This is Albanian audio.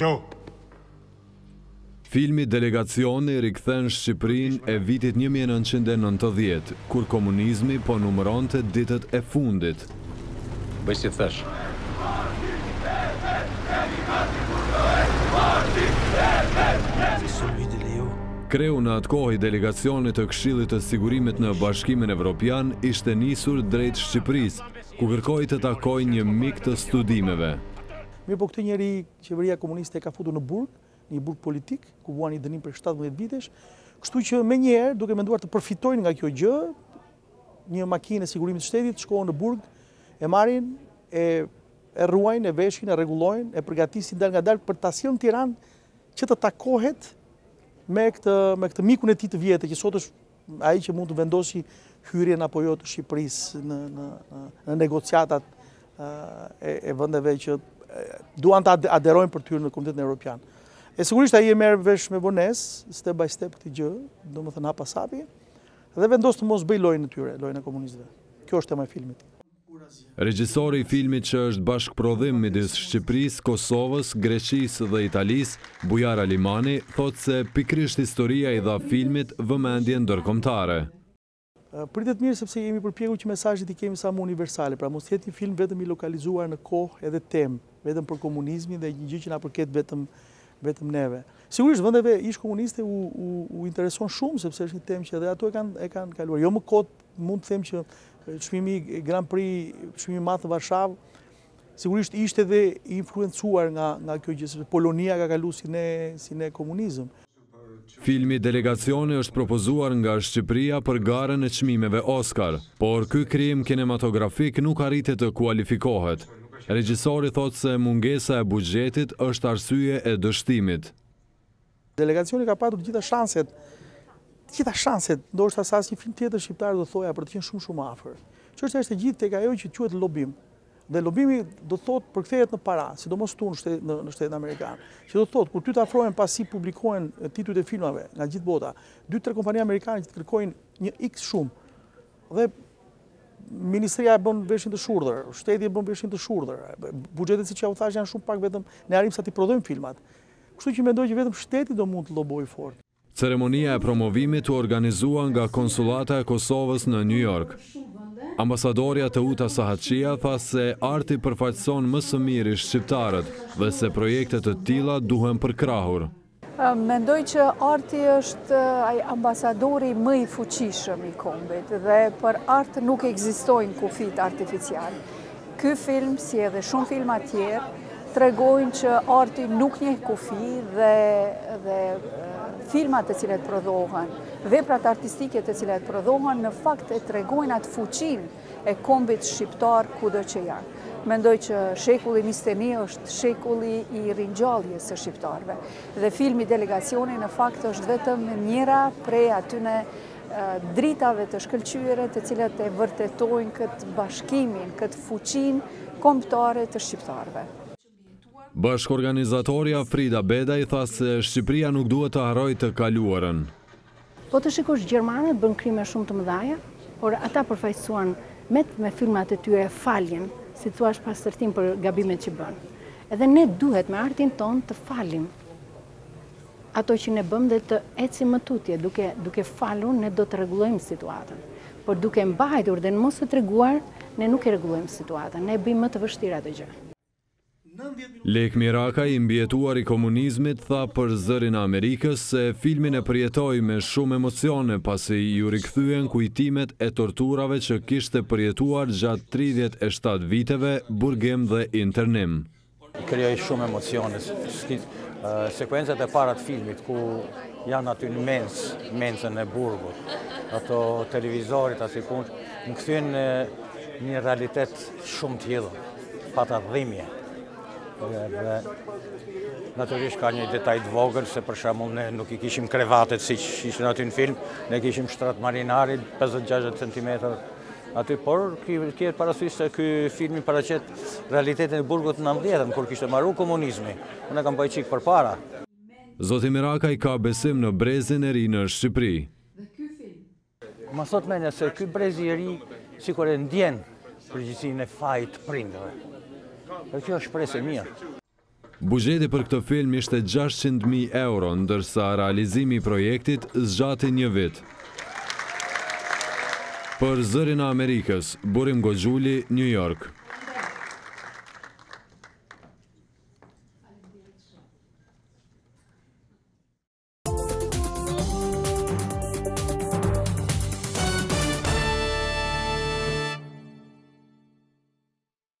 Joe. Filmi Delegacioni rikthen Shqipërinë e vitit një mijë e nëntëqind e nëntëdhjetë, kur komunizmi po numëronte ditët e fundit. Bëj si thesh. Kreu në atë kohë i delegacionit të Këshillit të Sigurimit në Bashkimin Evropian ishte nisur drejt Shqipërisë, ku kërkoi të takojë një mik të studimeve. Mirëpo këtë njeri qeveria komuniste e ka futur në burg, në një burg politik, ku vuan një dënim prej shtatëmbëdhjetë vitesh, kështu që menjëherë duke menduar të përfitojnë nga kjo gjë, një makinë e sigurimit të shtetit shkon në burg, e marrin, e e rruajnë, e veshin, e rregullojnë, e përgatisin dalëngadalë për ta sjellë në Tiranë që të takohet me këtë me këtë mikun e tij të vjetër që sot është Ai që mund të vendosë hyrjen apo jo të Shqipërisë në në në negociatat e e vendeve që duan të aderojnë për të hyrë në Komunitetin Evropian. E sigurisht ai e merr vesh me vonesë, step by step këtë gjë, domethënë hap pas hapi dhe vendos të mos bëjë lojën e tyre, lojën e komunistëve. Kjo është tema e filmit. Regjisori i filmit që është bashkëprodhim midis Shqipërisë, Kosovës, Greqisë dhe Italisë, Bujar Alimani, thotë se pikërisht historia i dha filmit vëmendje ndërkombëtare. Pritet mirë sepse jemi përpjekur që mesazhet t'i kemi sa më universale, pra mos të jetë një film vetëm i lokalizuar në kohë edhe temë, vetëm për komunizmin dhe një gjë që na përket vetëm vetëm neve. Sigurisht vendeve ish-komuniste u u intereson shumë sepse është një temë që edhe ato e kanë e kanë kaluar, jo më kot Mund të them që çmimi Grand Prix, çmimi i madh në Varshavë, sigurisht ishte dhe i influencuar nga, nga kjo gjë, sepse Polonia ka kalu si ne, si ne komunizëm. Filmi Delegacioni është propozuar nga Shqipëria për garën e çmimeve Oscar, por ky krijim kinematografik nuk arriti të kualifikohet. Regjisori thotë se mungesa e buxhetit është arsye e dështimit. Delegacioni ka patur të gjitha shanset, të gjitha shanset, ndoshta sa asnjë film tjetër shqiptar do thoja, për të qenë shumë shumë afër. Çështja është e gjitha tek ajo që quhet lobim. Dhe lobimi do të thotë përkthehet në para, sidomos këtu në shtet, në, në shtetin amerikan. Që do të thotë kur ty të ofrohen pasi publikohen titujt e filmave nga gjithë bota, dy tre kompani amerikane që të kërkojnë një X shumë. Dhe ministria e bën veshin të shurdhër, shteti e bën veshin të shurdhër. Buxhetet siç jua thashë janë shumë pak vetëm ne arrijmë sa t'i prodhojmë filmat. Kështu që mendoj që vetëm shteti do mund të lobojë fort. Ceremonia e promovimit u organizua nga Konsullata e Kosovës në New York. Ambasadorja Teuta Sahatqija tha se arti përfaqëson më së miri shqiptarët dhe se projekte të tilla duhen përkrahur. Mendoj që arti është ambasadori më i fuqishëm i kombit dhe për art nuk ekzistojnë kufijtë artificialë. Ky film, si edhe shumë filma të tjerë, tregojnë që arti nuk njeh kufi dhe filmat të cilat prodhohen, veprat artistike të cilat prodhohen në fakt e tregojnë atë fuqinë e kombit shqiptar kudo që janë. Mendoj që shekulli 21 është shekulli i ringjalljes së shqiptarëve dhe filmi Delegacioni në fakt është vetëm njëra prej atyne dritave të shkëlqyera të cilat e vërtetojnë këtë bashkimin, këtë fuqinë kombëtare të shqiptarëve. Bashkëorganizatorja Frida Bedaj tha se Shqipëria nuk duhet të harrojë të kaluarën. Po të shikosh gjermanët bënë krime shumë të mëdhaja, por ata përfaqësuan met me filmat e tyre faljen, si të thuash pastërtim për gabimet që bënë. Edhe ne duhet me artin tonë të falim. Ato që ne bëmë dhe të ecim më tutje duke duke falur ne do të rregullojmë situatën. Por duke mbajtur dhe në mos të treguar ne nuk e rregullojmë situatën, ne e bëjmë më të vështirë atë gjë. Lek Mirakaj, i mbijetuar i komunizmit, tha për Zërin e Amerikës se filmin e përjetoi me shumë emocione pasi iu rikthyen kujtimet e torturave që kishte përjetuar gjatë tridhjetë e shtatë viteve burgim dhe internim. Krijoi shumë emocione, sekuencat e para të filmit, ku janë aty në mens, mencën e burgut, ato televizorit, asë i punë, më kthyen në një realitet shumë të gjallë, pata dhimje. Dhe, natyrisht ka një detaj të vogël, se për shembull ne nuk i kishim krevatet siç ishin aty në film, ne kishim shtrat marinari, 56 cm, aty, por kije parasysh se ky filmi paraqet realitetin e burgut në nëndhjetën, kur kishte maru komunizmi, unë e kam ba një çikë përpara. Zoti Mirakaj ka besim në brezin e ri në Shqipëri. Ma thotë menja se ky brezi i ri sikur e ndjen përgjegjësinë e fajit të prindërve. Dhe kjo është shpresë e mirë. Buxheti për këtë film ishte gjashtëqind mijë euro, ndërsa realizimi i projektit zgjati një vit. Për Zërin e Amerikës, Burim Goxhuli, Nju Jork.